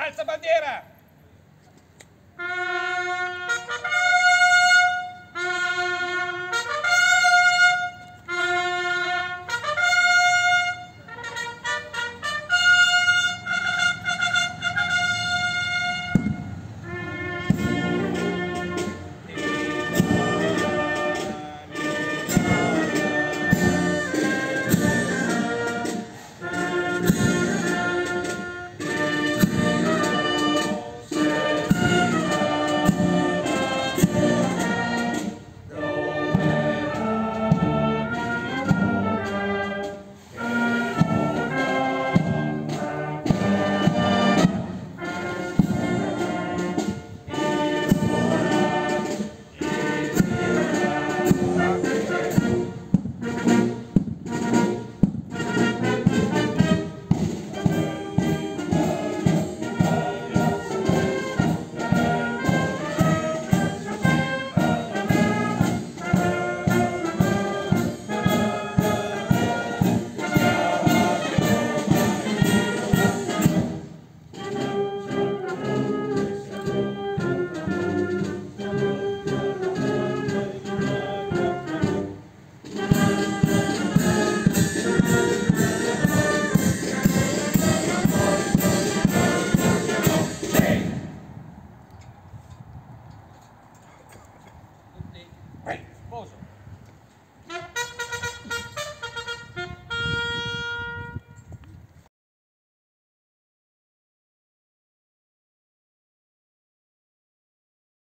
Alza bandiera! Great. Disposal.